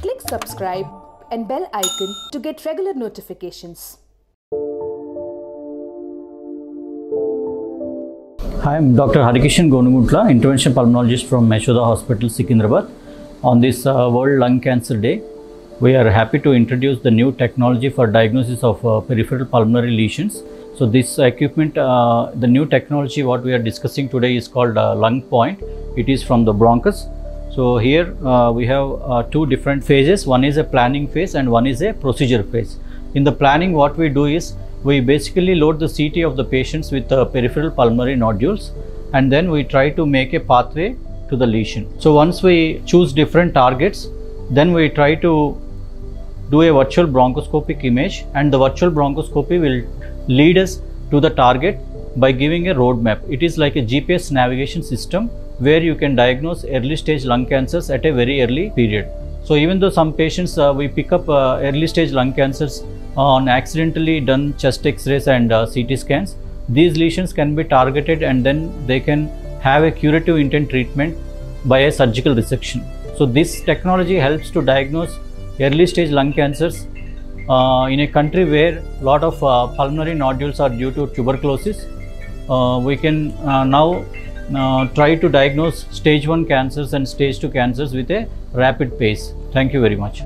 Click subscribe and bell icon to get regular notifications. Hi, I'm Dr. Harikishan Gonuguntla, intervention pulmonologist from Yashoda Hospital, Secunderabad. On this uh, World Lung Cancer Day, we are happy to introduce the new technology for diagnosis of uh, peripheral pulmonary lesions. So this equipment, uh, the new technology what we are discussing today is called uh, Lung Point. It is from the Broncus. So here uh, we have uh, two different phases. One is a planning phase and one is a procedure phase. In the planning, what we do is we basically load the CT of the patients with uh, peripheral pulmonary nodules and then we try to make a pathway to the lesion. So once we choose different targets, then we try to do a virtual bronchoscopic image and the virtual bronchoscopy will lead us to the target by giving a roadmap. It is like a GPS navigation system where you can diagnose early stage lung cancers at a very early period. So even though some patients uh, we pick up uh, early stage lung cancers on accidentally done chest x-rays and uh, CT scans, these lesions can be targeted and then they can have a curative intent treatment by a surgical resection. So this technology helps to diagnose early stage lung cancers uh, in a country where a lot of uh, pulmonary nodules are due to tuberculosis. Uh, we can now try to diagnose stage 1 cancers and stage 2 cancers with a rapid pace. Thank you very much.